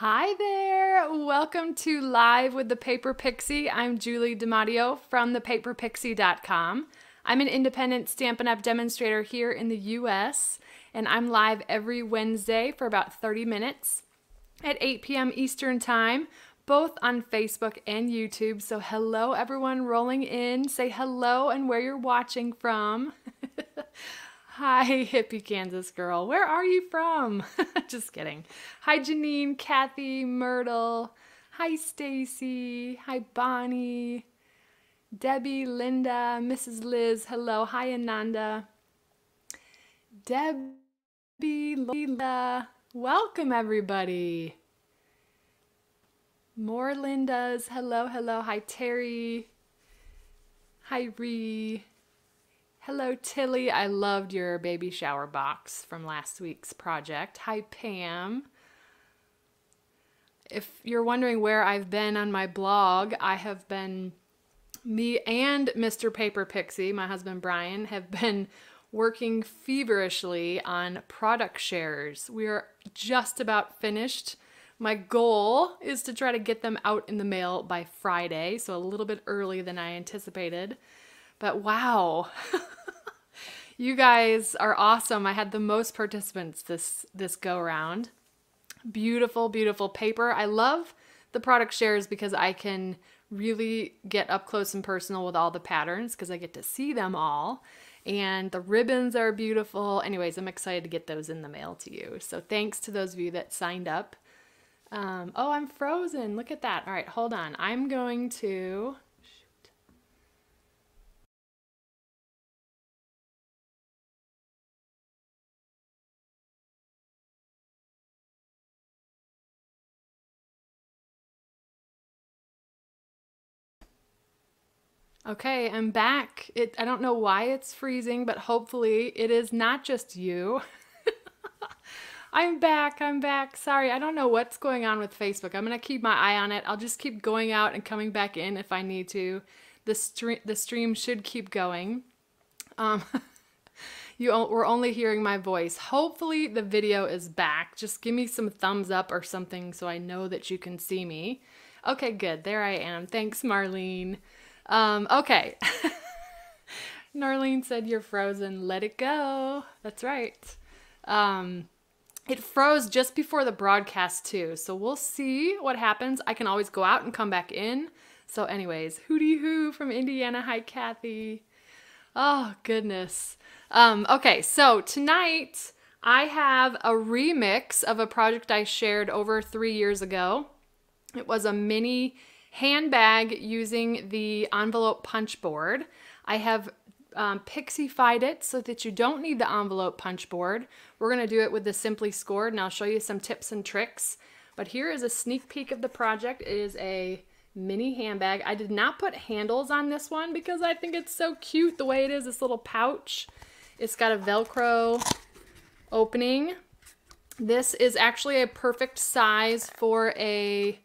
Hi there! Welcome to Live with the Paper Pixie. I'm Julie DiMatteo from thepaperpixie.com. I'm an independent Stampin' Up! demonstrator here in the US, and I'm live every Wednesday for about 30 minutes at 8 p.m. Eastern Time, both on Facebook and YouTube. So, hello, everyone rolling in. Say hello and where you're watching from. Hi, hippie Kansas girl. Where are you from? Just kidding. Hi, Janine, Kathy, Myrtle. Hi, Stacy. Hi, Bonnie. Debbie, Linda, Mrs. Liz. Hello. Hi, Ananda. Debbie, Linda. Welcome, everybody. More Lindas. Hello, hello. Hi, Terry. Hi, Ree. Hello, Tilly. I loved your baby shower box from last week's project. Hi, Pam. If you're wondering where I've been on my blog, I have been, me and Mr. Paper Pixie, my husband Brian, have been working feverishly on product shares. We are just about finished. My goal is to try to get them out in the mail by Friday, so a little bit early than I anticipated. But wow. you guys are awesome. I had the most participants this this go around. Beautiful, beautiful paper. I love the product shares because I can really get up close and personal with all the patterns because I get to see them all. And the ribbons are beautiful. Anyways, I'm excited to get those in the mail to you. So thanks to those of you that signed up. Um, oh, I'm frozen. Look at that. All right, hold on. I'm going to Okay, I'm back. It I don't know why it's freezing, but hopefully it is not just you. I'm back. I'm back. Sorry, I don't know what's going on with Facebook. I'm going to keep my eye on it. I'll just keep going out and coming back in if I need to. The stream the stream should keep going. Um you we're only hearing my voice. Hopefully the video is back. Just give me some thumbs up or something so I know that you can see me. Okay, good. There I am. Thanks, Marlene. Um, okay. Narlene said you're frozen. Let it go. That's right. Um, it froze just before the broadcast too, so we'll see what happens. I can always go out and come back in. So, anyways, hooty hoo from Indiana. Hi, Kathy. Oh goodness. Um, okay, so tonight I have a remix of a project I shared over three years ago. It was a mini handbag using the envelope punch board. I have um, pixified it so that you don't need the envelope punch board. We're going to do it with the Simply Scored and I'll show you some tips and tricks. But here is a sneak peek of the project. It is a mini handbag. I did not put handles on this one because I think it's so cute the way it is, this little pouch. It's got a Velcro opening. This is actually a perfect size for a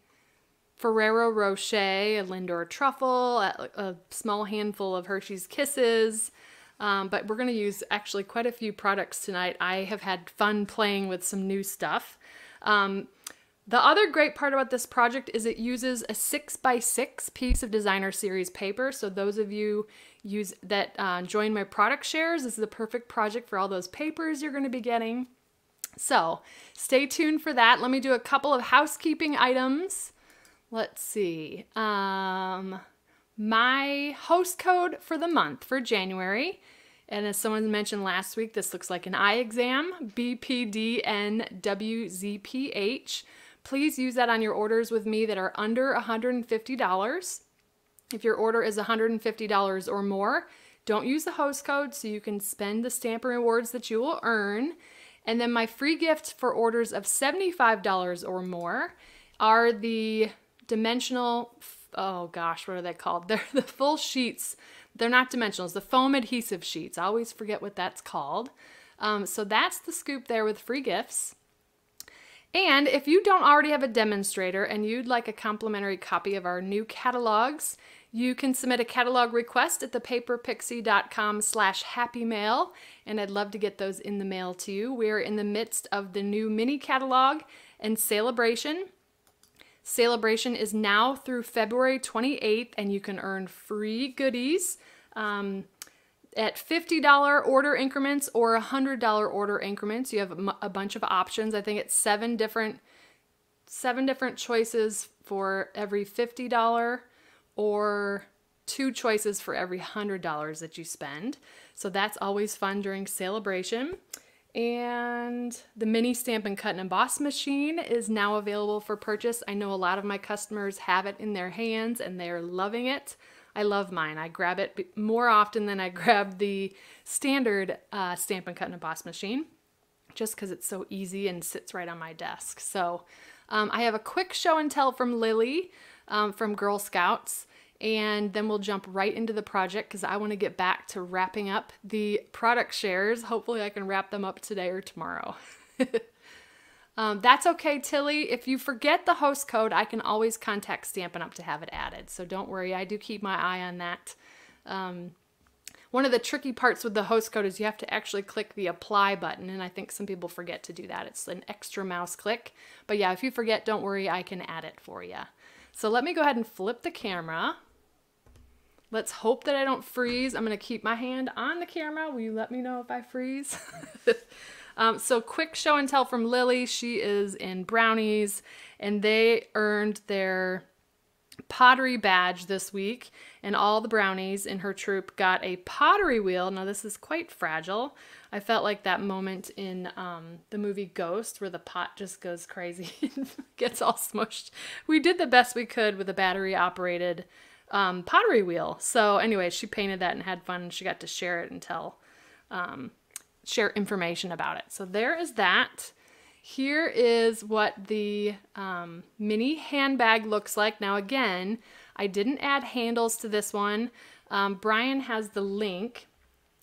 Ferrero Rocher, a Lindor truffle, a, a small handful of Hershey's Kisses. Um, but we're going to use actually quite a few products tonight. I have had fun playing with some new stuff. Um, the other great part about this project is it uses a six by six piece of designer series paper. So those of you use that uh, join my product shares, this is the perfect project for all those papers you're going to be getting. So stay tuned for that. Let me do a couple of housekeeping items let's see. Um, my host code for the month for January, and as someone mentioned last week, this looks like an eye exam, BPDNWZPH. Please use that on your orders with me that are under $150. If your order is $150 or more, don't use the host code so you can spend the Stampin' Rewards that you will earn. And then my free gift for orders of $75 or more are the dimensional, oh gosh, what are they called? They're the full sheets. They're not dimensionals, the foam adhesive sheets. I always forget what that's called. Um, so that's the scoop there with free gifts. And if you don't already have a demonstrator and you'd like a complimentary copy of our new catalogs, you can submit a catalog request at thepaperpixie.com slash happymail, and I'd love to get those in the mail to you. We're in the midst of the new mini catalog and celebration. Celebration is now through February 28th, and you can earn free goodies um, at $50 order increments or $100 order increments. You have a, bunch of options. I think it's seven different seven different choices for every $50 or two choices for every $100 that you spend. So that's always fun during celebration. And the mini Stampin' Cut and emboss machine is now available for purchase. I know a lot of my customers have it in their hands and they're loving it. I love mine. I grab it more often than I grab the standard uh, Stampin' Cut and emboss machine just because it's so easy and sits right on my desk. So um, I have a quick show and tell from Lily um, from Girl Scouts and then we'll jump right into the project because I want to get back to wrapping up the product shares. Hopefully I can wrap them up today or tomorrow. um, that's okay, Tilly. If you forget the host code, I can always contact Stampin' Up! to have it added. So don't worry, I do keep my eye on that. Um, one of the tricky parts with the host code is you have to actually click the apply button, and I think some people forget to do that. It's an extra mouse click. But yeah, if you forget, don't worry, I can add it for you. So let me go ahead and flip the camera. Let's hope that I don't freeze. I'm to keep my hand on the camera. Will you let me know if I freeze? um, so quick show and tell from Lily. She is in Brownies and they earned their pottery badge this week and all the brownies in her troop got a pottery wheel. Now this is quite fragile. I felt like that moment in um, the movie Ghost where the pot just goes crazy and gets all smushed. We did the best we could with a battery operated um, pottery wheel. So anyway, she painted that and had fun. She got to share it and tell, um, share information about it. So there is that. Here is what the um, mini handbag looks like. Now again, I didn't add handles to this one. Um, Brian has the link.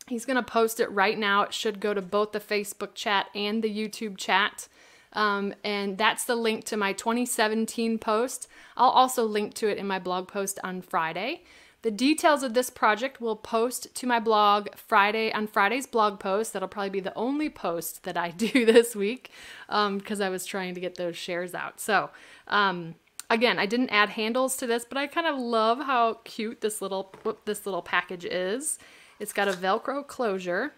He's going to post it right now. It should go to both the Facebook chat and the YouTube chat. Um, and that's the link to my 2017 post. I'll also link to it in my blog post on Friday. The details of this project will post to my blog Friday on Friday's blog post. That'll probably be the only post that I do this week because um, I was trying to get those shares out. So um, again, I didn't add handles to this, but I kind of love how cute this little this little package is. It's got a Velcro closure.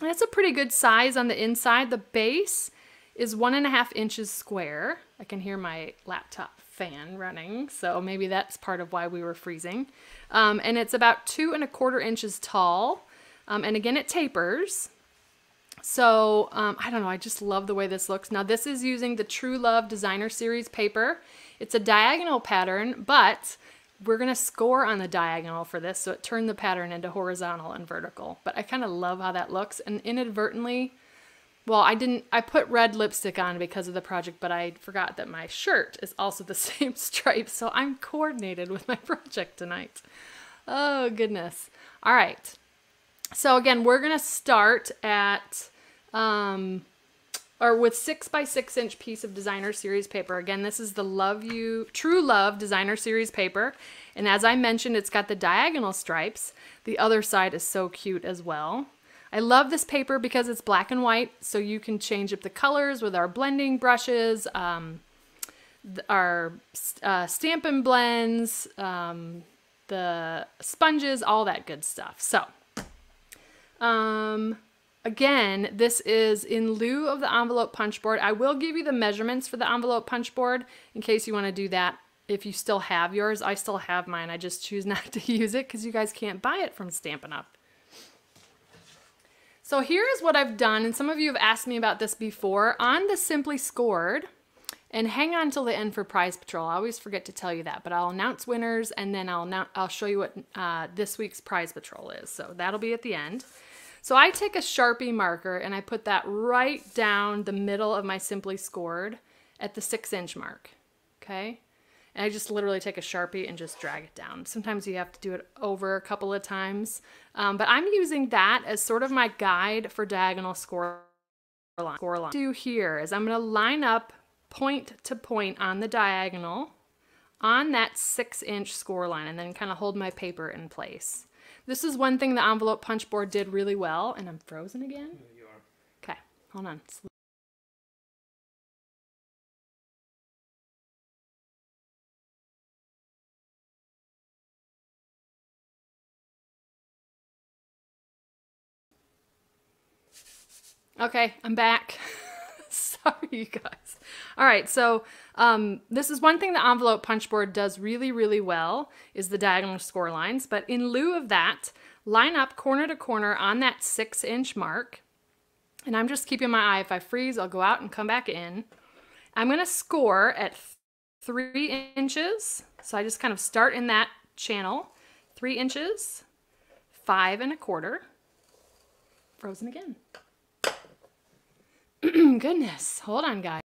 And it's a pretty good size on the inside. The base is one and a half inches square. I can hear my laptop fan running, so maybe that's part of why we were freezing. Um, and it's about two and a quarter inches tall. Um, and again, it tapers. So um, I don't know, I just love the way this looks. Now this is using the True Love Designer Series paper. It's a diagonal pattern, but we're gonna score on the diagonal for this, so it turned the pattern into horizontal and vertical. But I kind of love how that looks, and inadvertently, well, I didn't, I put red lipstick on because of the project, but I forgot that my shirt is also the same stripe, so I'm coordinated with my project tonight. Oh, goodness. All right. So again, we're going to start at, um, or with six by six inch piece of designer series paper. Again, this is the Love You, True Love designer series paper. And as I mentioned, it's got the diagonal stripes. The other side is so cute as well. I love this paper because it's black and white, so you can change up the colors with our blending brushes, um, our uh, Stampin' Blends, um, the sponges, all that good stuff. So, um, again, this is in lieu of the envelope punch board. I will give you the measurements for the envelope punch board in case you want to do that. If you still have yours, I still have mine. I just choose not to use it because you guys can't buy it from Stampin' Up. So here is what I've done, and some of you have asked me about this before. On the Simply Scored, and hang on till the end for Prize Patrol. I always forget to tell you that, but I'll announce winners, and then I'll, I'll show you what uh, this week's Prize Patrol is. So that'll be at the end. So I take a Sharpie marker, and I put that right down the middle of my Simply Scored at the six inch mark, okay? And I just literally take a Sharpie and just drag it down. Sometimes you have to do it over a couple of times. Um, but I'm using that as sort of my guide for diagonal score line. Score line. Do here is I'm going to line up point to point on the diagonal on that six inch score line and then kind of hold my paper in place. This is one thing the envelope punch board did really well. And I'm frozen again? Okay, hold on. Okay, I'm back. Sorry, you guys. All right, so um, this is one thing the envelope punch board does really, really well is the diagonal score lines. But in lieu of that, line up corner to corner on that six inch mark. And I'm just keeping my eye. If I freeze, I'll go out and come back in. I'm gonna score at three inches. So I just kind of start in that channel, three inches, five and a quarter, frozen again. Goodness, hold on guys.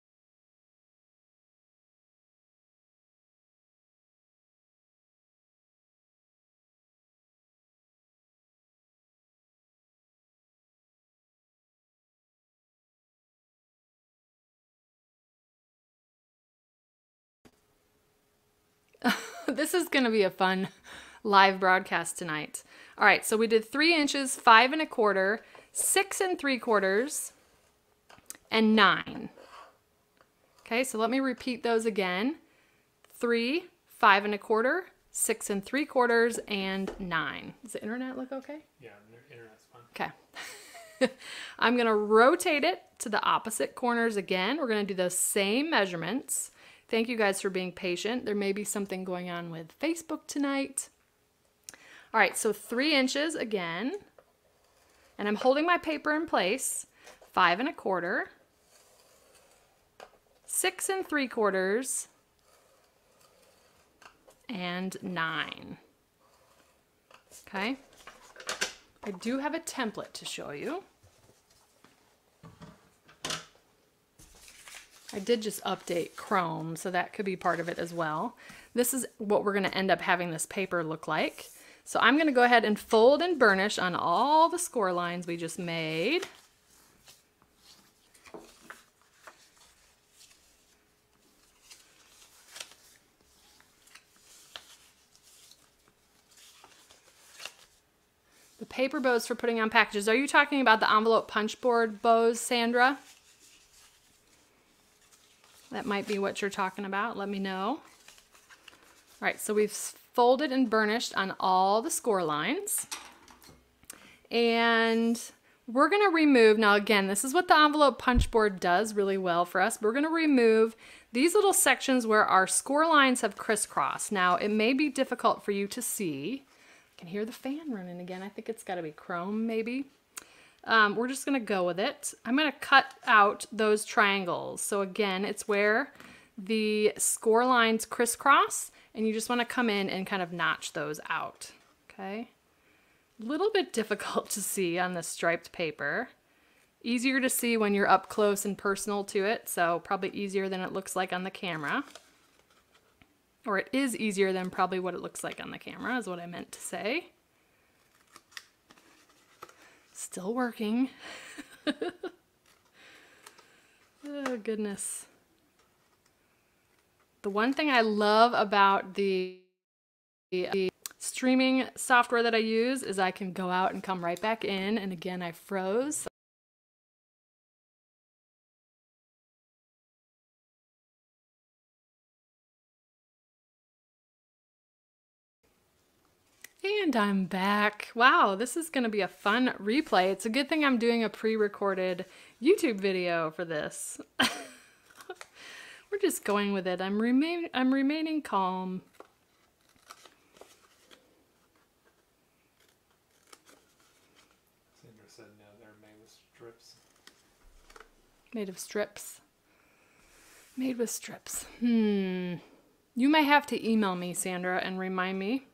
this is going to be a fun live broadcast tonight. All right, so we did three inches, five and a quarter, six and three quarters, and nine. Okay, so let me repeat those again. Three, five and a quarter, six and three quarters, and nine. Does the internet look okay? Yeah, the internet's fine. Okay. I'm gonna rotate it to the opposite corners again. We're gonna do those same measurements. Thank you guys for being patient. There may be something going on with Facebook tonight. All right, so three inches again. And I'm holding my paper in place. Five and a quarter. Six and three quarters. And nine. Okay. I do have a template to show you. I did just update Chrome, so that could be part of it as well. This is what we're going to end up having this paper look like. So I'm going to go ahead and fold and burnish on all the score lines we just made. Paper bows for putting on packages. Are you talking about the envelope punch board bows, Sandra? That might be what you're talking about. Let me know. All right, so we've folded and burnished on all the score lines. And we're going to remove, now again, this is what the envelope punch board does really well for us. We're going to remove these little sections where our score lines have crisscrossed. Now, it may be difficult for you to see. Can hear the fan running again. I think it's got to be chrome maybe. Um, we're just going to go with it. I'm going to cut out those triangles. So again, it's where the score lines crisscross and you just want to come in and kind of notch those out. Okay. A little bit difficult to see on the striped paper. Easier to see when you're up close and personal to it, so probably easier than it looks like on the camera. Or it is easier than probably what it looks like on the camera, is what I meant to say. Still working. oh, goodness. The one thing I love about the, the streaming software that I use is I can go out and come right back in. And again, I froze. And I'm back. Wow, this is going to be a fun replay. It's a good thing I'm doing a pre-recorded YouTube video for this. We're just going with it. I'm remain I'm remaining calm. Sandra said no, they're made with strips. Made of strips. Made with strips. Hmm. You may have to email me, Sandra, and remind me.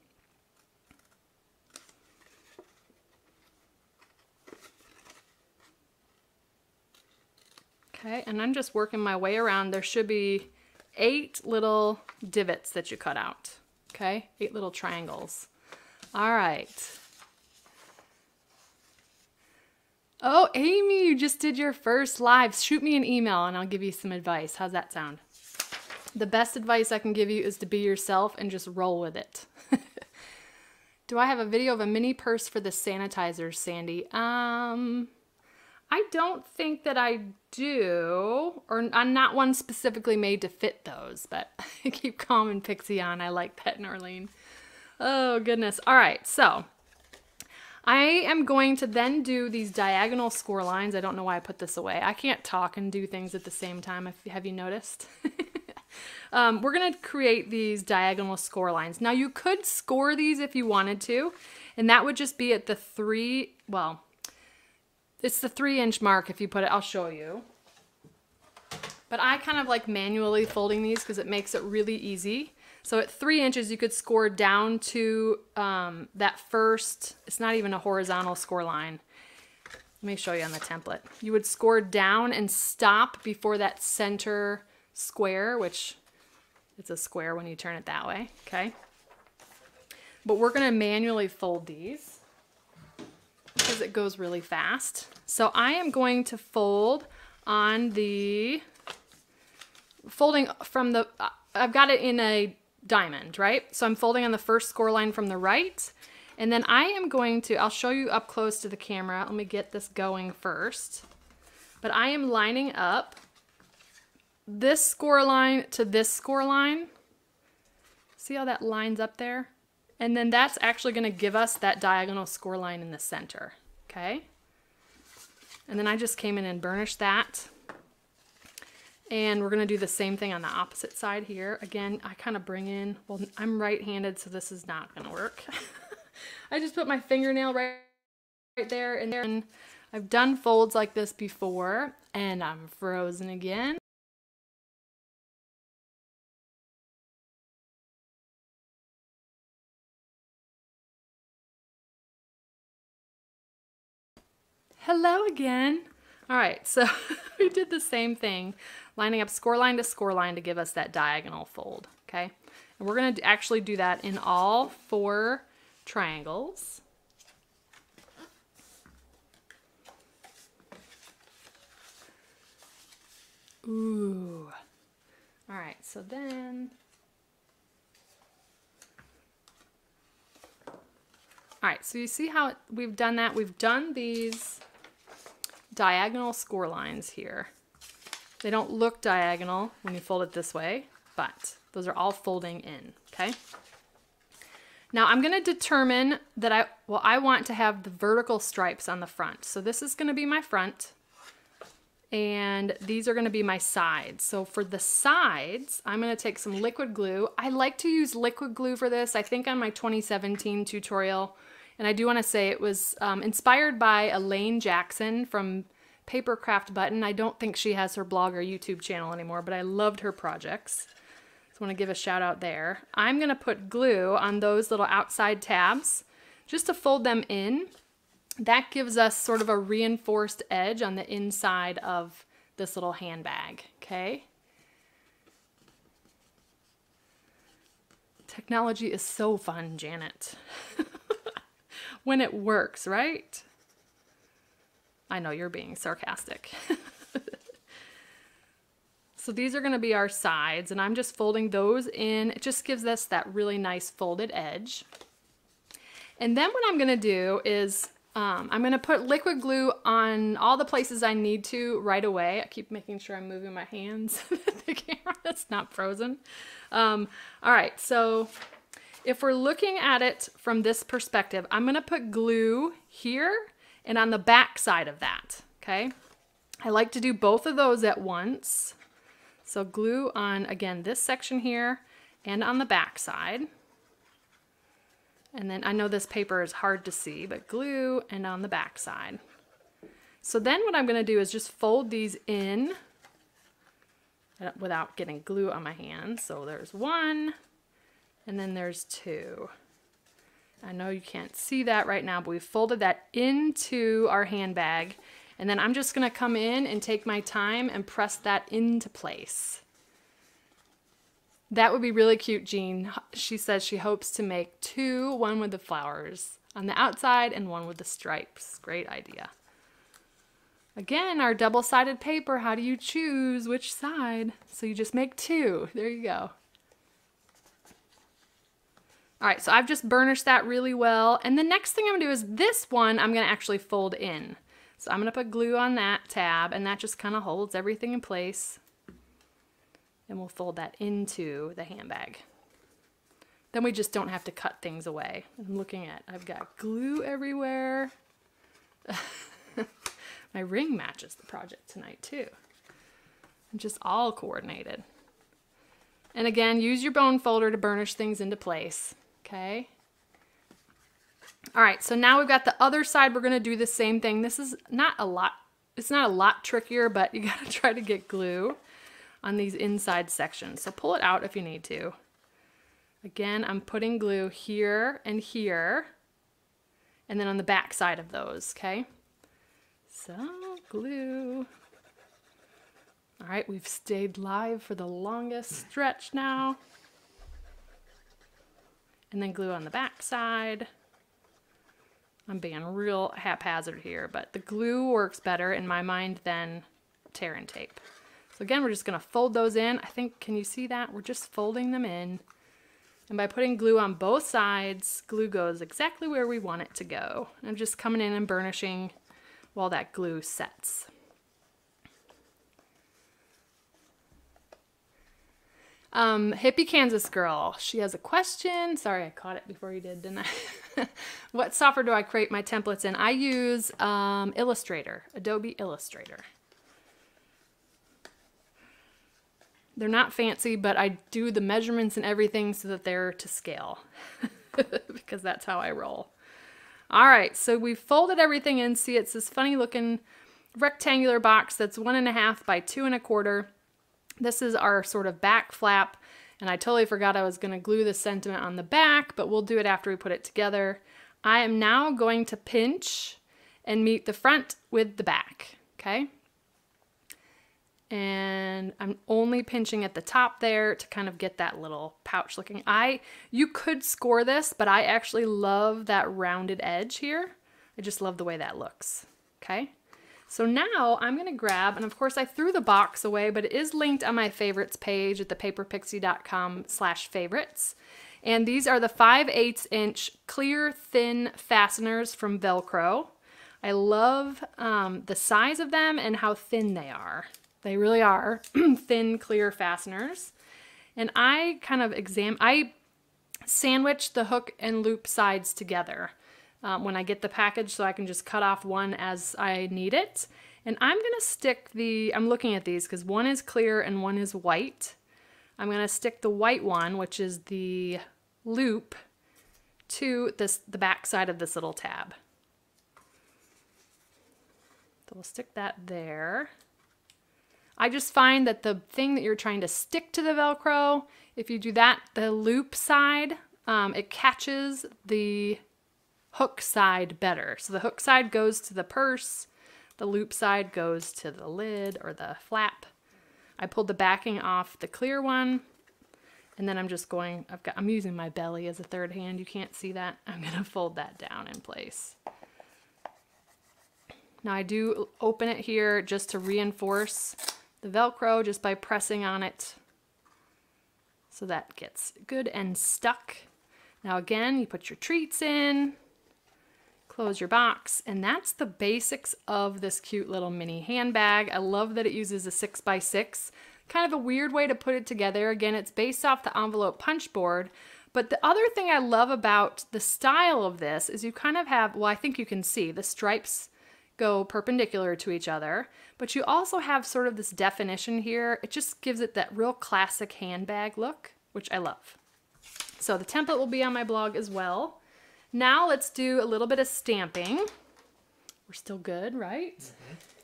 Okay, and I'm just working my way around. There should be eight little divots that you cut out. Okay, eight little triangles. All right. Oh, Amy, you just did your first live. Shoot me an email and I'll give you some advice. How's that sound? The best advice I can give you is to be yourself and just roll with it. Do I have a video of a mini purse for the sanitizer, Sandy? Um, I don't think that I do, or I'm not one specifically made to fit those, but keep calm and pixie on. I like that, Norlene. Oh, goodness. All right, so I am going to then do these diagonal score lines. I don't know why I put this away. I can't talk and do things at the same time. If have you noticed? um, we're going to create these diagonal score lines. Now you could score these if you wanted to, and that would just be at the three, well, it's the three inch mark if you put it, I'll show you. But I kind of like manually folding these because it makes it really easy. So at three inches, you could score down to um, that first, it's not even a horizontal score line. Let me show you on the template. You would score down and stop before that center square, which it's a square when you turn it that way, okay? But we're gonna manually fold these because it goes really fast. So I am going to fold on the folding from the, I've got it in a diamond, right? So I'm folding on the first score line from the right. And then I am going to, I'll show you up close to the camera. Let me get this going first. But I am lining up this score line to this score line. See how that lines up there? And then that's actually gonna give us that diagonal score line in the center, okay? And then I just came in and burnished that and we're going to do the same thing on the opposite side here. Again, I kind of bring in, well, I'm right-handed, so this is not going to work. I just put my fingernail right, right there and there. And I've done folds like this before, and I'm frozen again. Hello again. All right, so we did the same thing, lining up score line to score line to give us that diagonal fold, okay? And we're gonna actually do that in all four triangles. Ooh. All right, so then, all right, so you see how we've done that? We've done these diagonal score lines here. They don't look diagonal when you fold it this way, but those are all folding in, okay? Now I'm gonna determine that I, well, I want to have the vertical stripes on the front. So this is gonna be my front and these are gonna be my sides. So for the sides, I'm gonna take some liquid glue. I like to use liquid glue for this. I think on my 2017 tutorial, and I do want to say it was um, inspired by Elaine Jackson from Papercraft Button. I don't think she has her blog or YouTube channel anymore, but I loved her projects. So I want to give a shout out there. I'm going to put glue on those little outside tabs just to fold them in. That gives us sort of a reinforced edge on the inside of this little handbag, okay? Technology is so fun, Janet. when it works, right? I know you're being sarcastic. so these are gonna be our sides and I'm just folding those in. It just gives us that really nice folded edge. And then what I'm gonna do is um, I'm gonna put liquid glue on all the places I need to right away. I keep making sure I'm moving my hands the camera that's not frozen. Um, all right, so if we're looking at it from this perspective, I'm gonna put glue here and on the back side of that, okay? I like to do both of those at once. So glue on, again, this section here and on the back side. And then I know this paper is hard to see, but glue and on the back side. So then what I'm gonna do is just fold these in uh, without getting glue on my hands. So there's one, and then there's two. I know you can't see that right now, but we folded that into our handbag. And then I'm just gonna come in and take my time and press that into place. That would be really cute, Jean. She says she hopes to make two, one with the flowers on the outside and one with the stripes. Great idea. Again, our double-sided paper, how do you choose which side? So you just make two. There you go. All right, so I've just burnished that really well. And the next thing I'm gonna do is this one I'm gonna actually fold in. So I'm gonna put glue on that tab and that just kind of holds everything in place. And we'll fold that into the handbag. then we just don't have to cut things away. I'm looking at, I've got glue everywhere. My ring matches the project tonight too. Just all coordinated. And again, use your bone folder to burnish things into place, okay? All right, so now we've got the other side. We're gonna do the same thing. This is not a lot, it's not a lot trickier, but you gotta try to get glue on these inside sections. So pull it out if you need to. Again, I'm putting glue here and here, and then on the back side of those, okay? So, glue. All right, we've stayed live for the longest stretch now. And then glue on the back side. I'm being real haphazard here, but the glue works better in my mind than tear and tape. So again, we're just gonna fold those in. I think, can you see that? We're just folding them in. And by putting glue on both sides, glue goes exactly where we want it to go. I'm just coming in and burnishing while that glue sets. Um, hippie Kansas girl, she has a question. Sorry, I caught it before you did, didn't I? what software do I create my templates in? I use um, Illustrator, Adobe Illustrator. They're not fancy, but I do the measurements and everything so that they're to scale because that's how I roll. All right, so we folded everything in. See, it's this funny looking rectangular box that's one and a half by two and a quarter. This is our sort of back flap, and I totally forgot I was gonna glue the sentiment on the back, but we'll do it after we put it together. I am now going to pinch and meet the front with the back, okay? And I'm only pinching at the top there to kind of get that little pouch looking. I, you could score this, but I actually love that rounded edge here. I just love the way that looks, okay? So now I'm gonna grab, and of course I threw the box away, but it is linked on my favorites page at thepaperpixie.com slash favorites. And these are the 5 8 inch clear thin fasteners from Velcro. I love um, the size of them and how thin they are. They really are thin, clear fasteners. And I kind of exam, I sandwich the hook and loop sides together um, when I get the package so I can just cut off one as I need it. And I'm gonna stick the, I'm looking at these because one is clear and one is white. I'm gonna stick the white one, which is the loop, to this the back side of this little tab. So we'll stick that there. I just find that the thing that you're trying to stick to the Velcro, if you do that, the loop side, um, it catches the hook side better. So the hook side goes to the purse, the loop side goes to the lid or the flap. I pulled the backing off the clear one, and then I'm just going, I've got, I'm using my belly as a third hand. You can't see that. I'm gonna fold that down in place. Now I do open it here just to reinforce the Velcro just by pressing on it so that gets good and stuck. Now again, you put your treats in, close your box, and that's the basics of this cute little mini handbag. I love that it uses a six by six, kind of a weird way to put it together. Again, it's based off the envelope punch board, but the other thing I love about the style of this is you kind of have, well, I think you can see the stripes go perpendicular to each other, but you also have sort of this definition here. It just gives it that real classic handbag look, which I love. So the template will be on my blog as well. Now let's do a little bit of stamping. We're still good, right?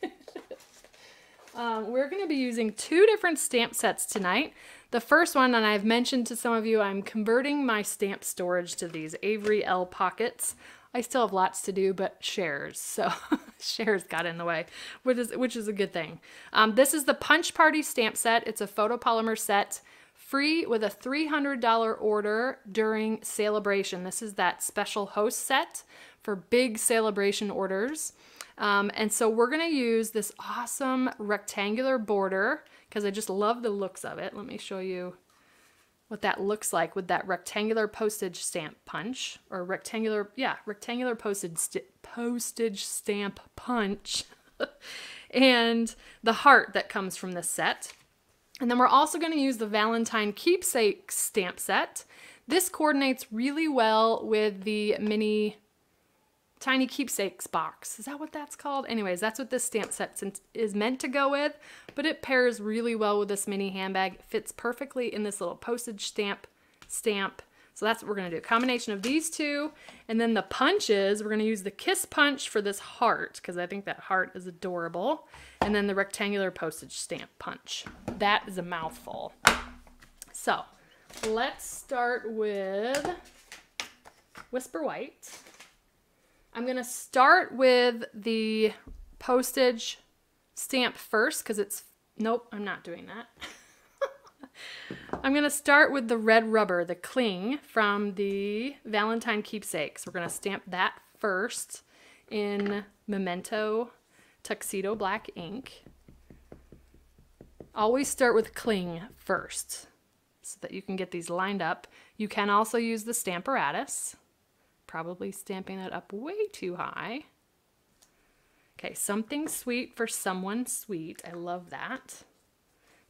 Mm -hmm. um, we're going to be using two different stamp sets tonight. The first one, and I've mentioned to some of you, I'm converting my stamp storage to these Avery Elle Pockets. I still have lots to do, but shares. So shares got in the way, which is which is a good thing. Um, this is the Punch Party stamp set. It's a photopolymer set, free with a $300 order during celebration. This is that special host set for big celebration orders. Um, and so we're gonna use this awesome rectangular border because I just love the looks of it. Let me show you what that looks like with that rectangular postage stamp punch or rectangular, yeah, rectangular postage, st postage stamp punch and the heart that comes from this set. And then we're also going to use the Valentine keepsake stamp set. This coordinates really well with the mini tiny keepsakes box. Is that what that's called? Anyways, that's what this stamp set is meant to go with, but it pairs really well with this mini handbag. It fits perfectly in this little postage stamp stamp. So that's what we're gonna do. A combination of these two, and then the punches, we're gonna use the Kiss Punch for this heart, because I think that heart is adorable, and then the rectangular postage stamp punch. That is a mouthful. So, let's start with Whisper White. I'm to start with the postage stamp first because it's, nope, I'm not doing that. I'm going to start with the red rubber, the cling from the Valentine keepsakes. We're going to stamp that first in Memento Tuxedo Black ink. Always start with cling first so that you can get these lined up. You can also use the Stamparatus probably stamping that up way too high. Okay, something sweet for someone sweet. I love that.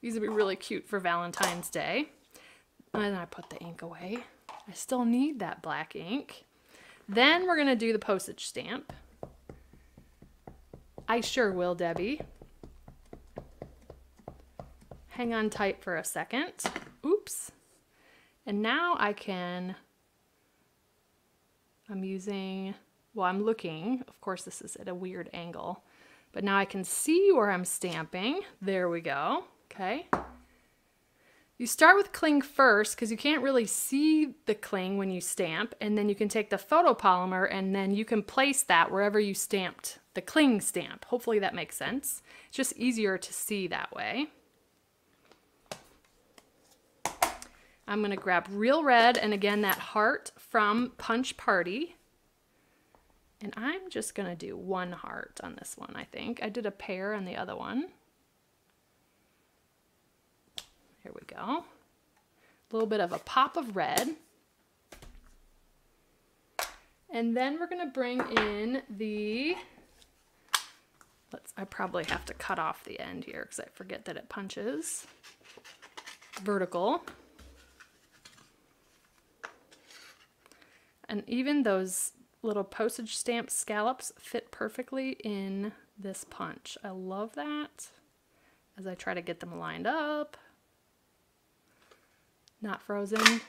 These would be really cute for Valentine's Day. And then I put the ink away. I still need that black ink. Then we're to do the postage stamp. I sure will, Debbie. Hang on tight for a second. Oops. And now I can I'm using, well, I'm looking, of course this is at a weird angle, but now I can see where I'm stamping. There we go, okay. You start with cling first because you can't really see the cling when you stamp, and then you can take the photopolymer and then you can place that wherever you stamped the cling stamp. Hopefully that makes sense. It's just easier to see that way. I'm going to grab Real Red and again that heart from Punch Party. And I'm just going to do one heart on this one, I think. I did a pair on the other one. Here we go. A little bit of a pop of red. And then we're going to bring in the, let's, I probably have to cut off the end here because I forget that it punches vertical. And even those little postage stamp scallops fit perfectly in this punch. I love that as I try to get them lined up. Not frozen.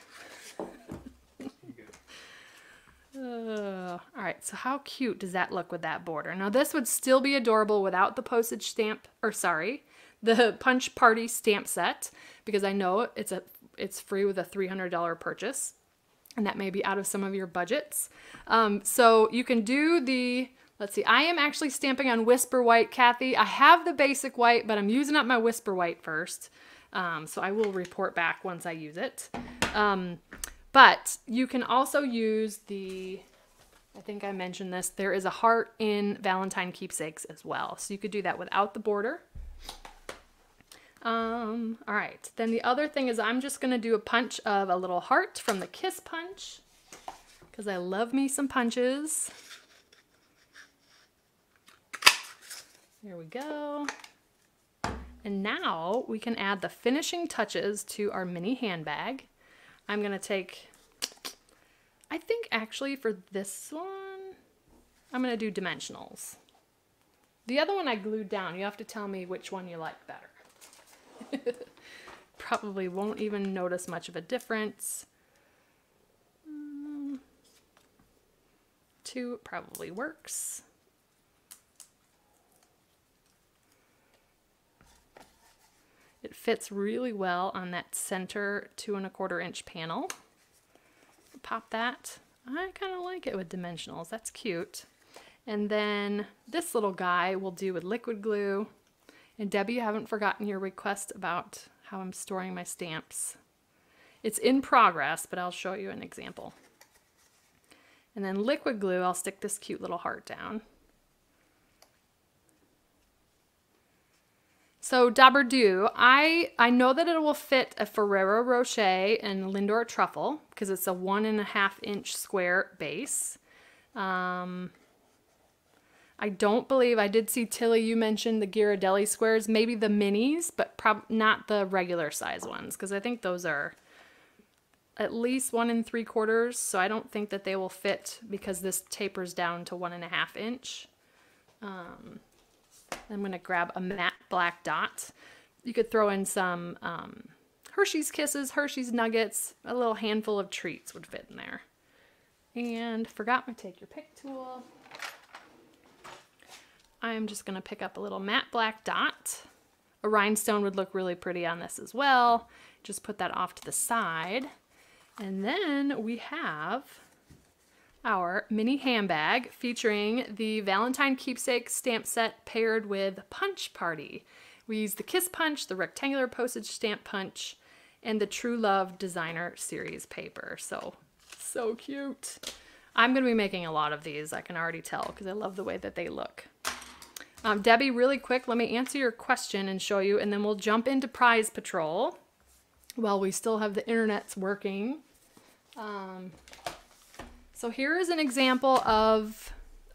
uh, all right, so how cute does that look with that border? Now this would still be adorable without the postage stamp, or sorry, the Punch Party stamp set, because I know it's a it's free with a $300 purchase and that may be out of some of your budgets. Um, so you can do the, let's see, I am actually stamping on Whisper White, Kathy. I have the basic white, but I'm using up my Whisper White first. Um, so I will report back once I use it. Um, but you can also use the, I think I mentioned this, there is a heart in Valentine keepsakes as well. So you could do that without the border. Um, all right, then the other thing is I'm just gonna do a punch of a little heart from the Kiss Punch because I love me some punches. There we go. And now we can add the finishing touches to our mini handbag. I'm gonna take, I think actually for this one, I'm gonna do dimensionals. The other one I glued down. You have to tell me which one you like better. Probably won't even notice much of a difference. Um, two probably works. It fits really well on that center two and a quarter inch panel. Pop that. I kind of like it with dimensionals. That's cute. And then this little guy we'll do with liquid glue. And Debbie, you haven't forgotten your request about how I'm storing my stamps. It's in progress, but I'll show you an example. And then liquid glue, I'll stick this cute little heart down. So Dabur I, I know that it will fit a Ferrero Rocher and Lindor Truffle because it's a one and a half inch square base. Um, I don't believe I did see Tilly. You mentioned the Ghirardelli squares, maybe the minis, but prob not the regular size ones because I think those are at least one and three quarters, so I don't think that they will fit because this tapers down to one and a half inch. Um, I'm going to grab a matte black dot. You could throw in some um, Hershey's Kisses, Hershey's Nuggets, a little handful of treats would fit in there. And forgot my take your pick tool. I'm just going to pick up a little matte black dot. A rhinestone would look really pretty on this as well. Just put that off to the side. And then we have our mini handbag featuring the Valentine keepsake stamp set paired with Punch Party. We use the Kiss Punch, the rectangular postage stamp punch, and the True Love Designer Series paper. So, so cute. I'm going to be making a lot of these, I can already tell, because I love the way that they look. Um, Debbie, really quick, let me answer your question and show you, and then we'll jump into Prize Patrol while we still have the internets working. Um, so here is an example of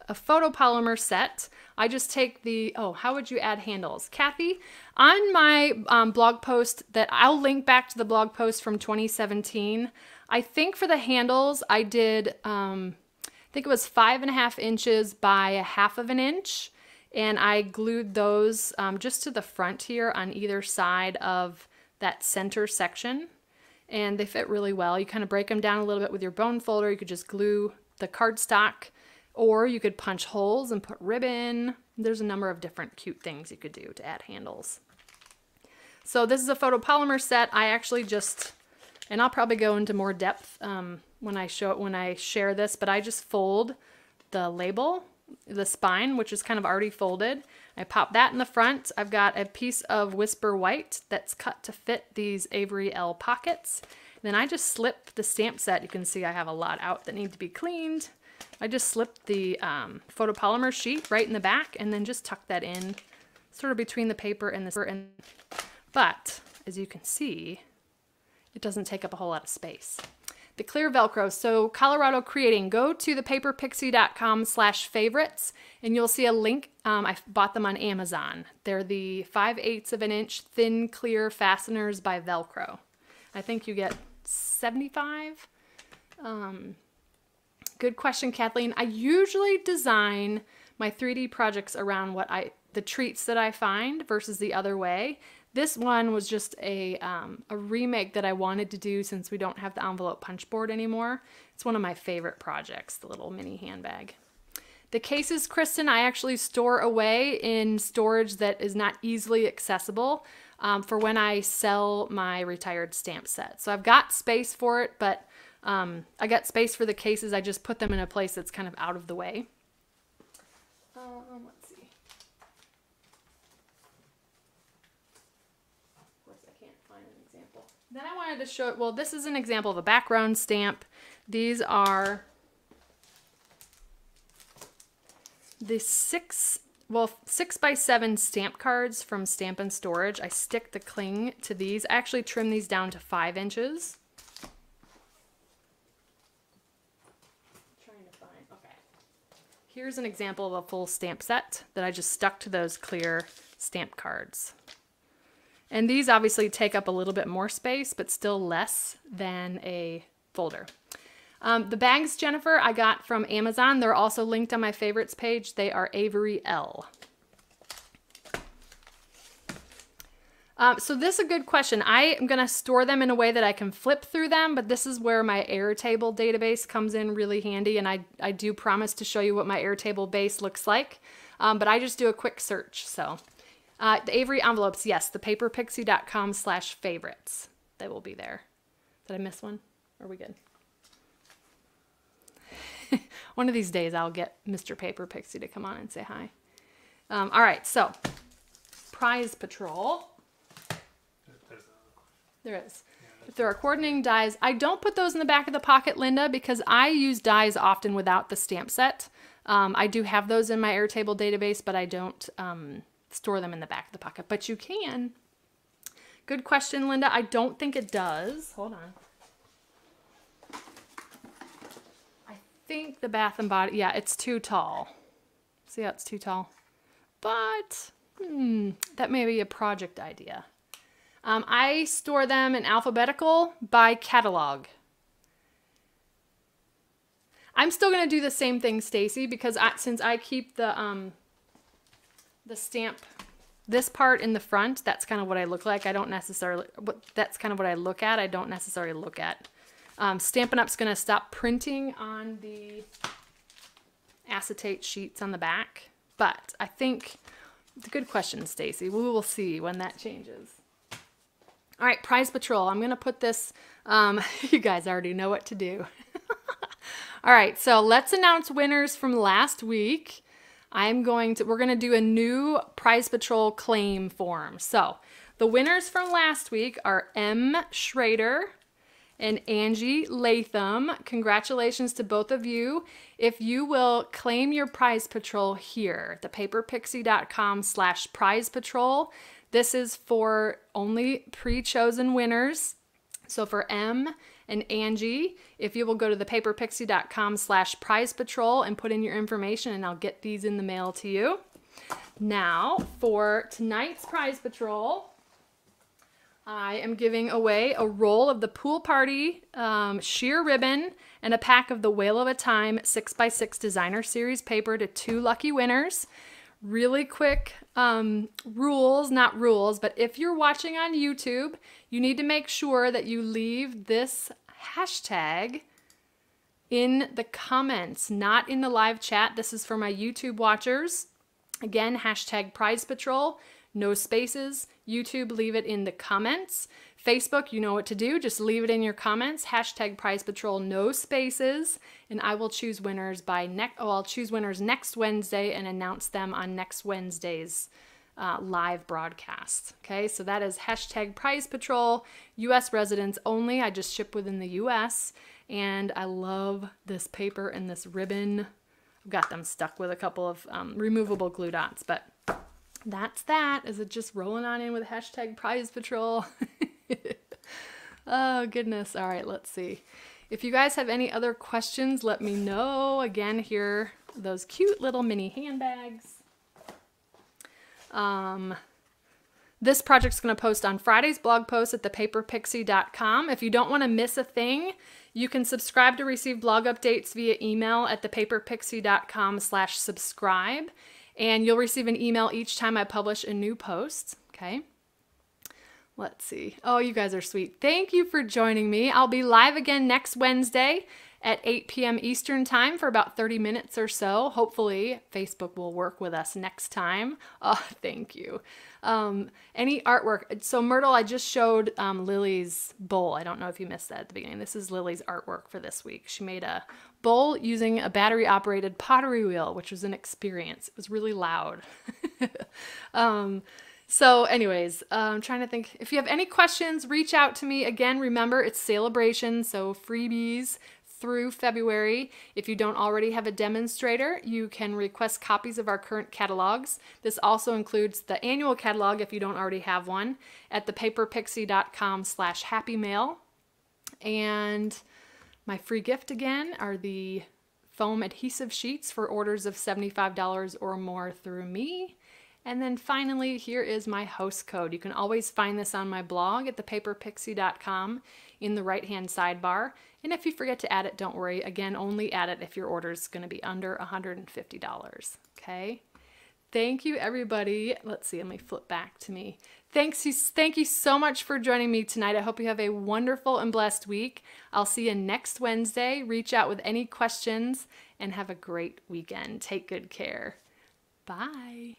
a photopolymer set. I just take the, oh, how would you add handles? Kathy, on my um, blog post that I'll link back to the blog post from 2017, I think for the handles, I did, um, I think it was five and a half inches by a half of an inch and I glued those um, just to the front here on either side of that center section and they fit really well. You kind of break them down a little bit with your bone folder. You could just glue the cardstock or you could punch holes and put ribbon. There's a number of different cute things you could do to add handles. So this is a photopolymer set. I actually just, and I'll probably go into more depth um, when I show it, when I share this, but I just fold the label the spine, which is kind of already folded. I pop that in the front. I've got a piece of Whisper White that's cut to fit these Avery Elle pockets. Then I just slip the stamp set. You can see I have a lot out that need to be cleaned. I just slip the um, photopolymer sheet right in the back and then just tuck that in sort of between the paper and the and but as you can see, it doesn't take up a whole lot of space the clear Velcro. So Colorado Creating, go to thepaperpixie.com slash favorites and you'll see a link. Um, I bought them on Amazon. They're the 5 eighths of an inch thin clear fasteners by Velcro. I think you get 75. Um, good question, Kathleen. I usually design my 3D projects around what I the treats that I find versus the other way. This one was just a, um, a remake that I wanted to do since we don't have the envelope punch board anymore. It's one of my favorite projects, the little mini handbag. The cases, Kristen, I actually store away in storage that is not easily accessible um, for when I sell my retired stamp set. So I've got space for it, but um, I got space for the cases. I just put them in a place that's kind of out of the way. Um, Then I wanted to show, well, this is an example of a background stamp. These are the six, well, six by seven stamp cards from Stampin' Storage. I stick the cling to these. I actually trim these down to five inches. Here's an example of a full stamp set that I just stuck to those clear stamp cards. And these obviously take up a little bit more space, but still less than a folder. Um, the bags, Jennifer, I got from Amazon. They're also linked on my favorites page. They are Avery Elle. Um, so this is a good question. I am going to store them in a way that I can flip through them, but this is where my Airtable database comes in really handy, and I, I do promise to show you what my Airtable base looks like, um, but I just do a quick search, so uh, the Avery envelopes, yes, the paperpixie.com slash favorites. They will be there. Did I miss one? Are we good? one of these days I'll get Mr. Paper Pixie to come on and say hi. Um, all right, so prize patrol. There is. If there are coordinating dies, I don't put those in the back of the pocket, Linda, because I use dies often without the stamp set. Um, I do have those in my Airtable database, but I don't um, store them in the back of the pocket, but you can. Good question, Linda. I don't think it does. Hold on. I think the Bath and Body, yeah, it's too tall. See how it's too tall? But hmm, that may be a project idea. Um, I store them in alphabetical by catalog. I'm still gonna do the same thing, Stacy, because I, since I keep the um, the stamp, this part in the front, that's kind of what I look like. I don't necessarily, that's kind of what I look at. I don't necessarily look at. Um, Stampin' Up's gonna stop printing on the acetate sheets on the back, but I think it's a good question, Stacy. We will see when that changes. All right, Prize Patrol. I'm gonna put this. Um, you guys already know what to do. All right, so let's announce winners from last week. I'm going to, we're going to do a new Prize Patrol claim form. So the winners from last week are M. Schrader and Angie Latham. Congratulations to both of you. If you will claim your Prize Patrol here, thepaperpixie.com slash prize patrol. This is for only pre-chosen winners. So for M and Angie, if you will go to thepaperpixie.com slash prize patrol and put in your information and I'll get these in the mail to you. Now for tonight's prize patrol, I am giving away a roll of the Pool Party um, sheer ribbon and a pack of the Whale of a Time 6x6 Designer Series paper to two lucky winners. Really quick um, rules, not rules, but if you're watching on YouTube, you need to make sure that you leave this hashtag in the comments, not in the live chat. This is for my YouTube watchers. Again, hashtag Prize Patrol, no spaces. YouTube, leave it in the comments. Facebook, you know what to do. Just leave it in your comments. Hashtag Prize Patrol, no spaces. And I will choose winners by next. Oh, I'll choose winners next Wednesday and announce them on next Wednesday's uh, live broadcast. Okay, so that is hashtag Prize Patrol, U.S. residents only. I just ship within the U.S. And I love this paper and this ribbon. I've got them stuck with a couple of um, removable glue dots, but that's that. Is it just rolling on in with hashtag Prize Patrol? oh, goodness. All right, let's see. If you guys have any other questions, let me know. Again, here, those cute little mini handbags. Um, this project's going to post on Friday's blog post at thepaperpixie.com. If you don't want to miss a thing, you can subscribe to receive blog updates via email at thepaperpixie.com slash subscribe. And you'll receive an email each time I publish a new post. Okay. Let's see. Oh, you guys are sweet. Thank you for joining me. I'll be live again next Wednesday at 8 p.m. Eastern Time for about 30 minutes or so. Hopefully, Facebook will work with us next time. Oh, thank you. Um, any artwork? So, Myrtle, I just showed um, Lily's bowl. I don't know if you missed that at the beginning. This is Lily's artwork for this week. She made a bowl using a battery operated pottery wheel, which was an experience. It was really loud. um, so, anyways, uh, I'm trying to think. If you have any questions, reach out to me. Again, remember it's Sale-A-Bration, so freebies through February. If you don't already have a demonstrator, you can request copies of our current catalogs. This also includes the annual catalog if you don't already have one at thepaperpixie.com slash happymail. And my free gift again are the foam adhesive sheets for orders of $75 or more through me. And then finally, here is my host code. You can always find this on my blog at thepaperpixie.com in the right hand sidebar. And if you forget to add it, don't worry. Again, only add it if your order is going to be under $150. Okay? Thank you, everybody. Let's see, let me flip back to me. Thanks, thank you so much for joining me tonight. I hope you have a wonderful and blessed week. I'll see you next Wednesday. Reach out with any questions and have a great weekend. Take good care. Bye.